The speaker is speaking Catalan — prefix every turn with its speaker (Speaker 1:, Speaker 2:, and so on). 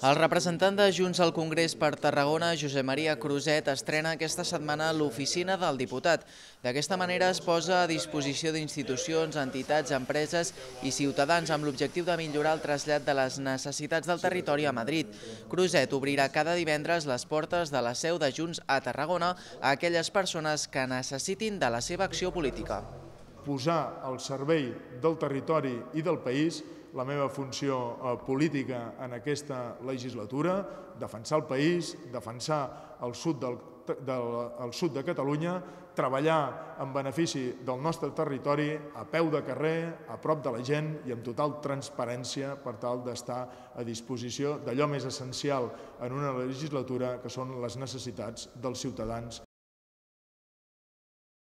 Speaker 1: El representant de Junts al Congrés per Tarragona, Josep Maria Cruzet, estrena aquesta setmana l'oficina del diputat. D'aquesta manera es posa a disposició d'institucions, entitats, empreses i ciutadans amb l'objectiu de millorar el trasllat de les necessitats del territori a Madrid. Cruzet obrirà cada divendres les portes de la seu de Junts a Tarragona a aquelles persones que necessitin de la seva acció política.
Speaker 2: Posar al servei del territori i del país la meva funció eh, política en aquesta legislatura, defensar el país, defensar el sud, del, del, el sud de Catalunya, treballar en benefici del nostre territori a peu de carrer, a prop de la gent i amb total transparència per tal d'estar a disposició d'allò més essencial en una legislatura que són les necessitats dels ciutadans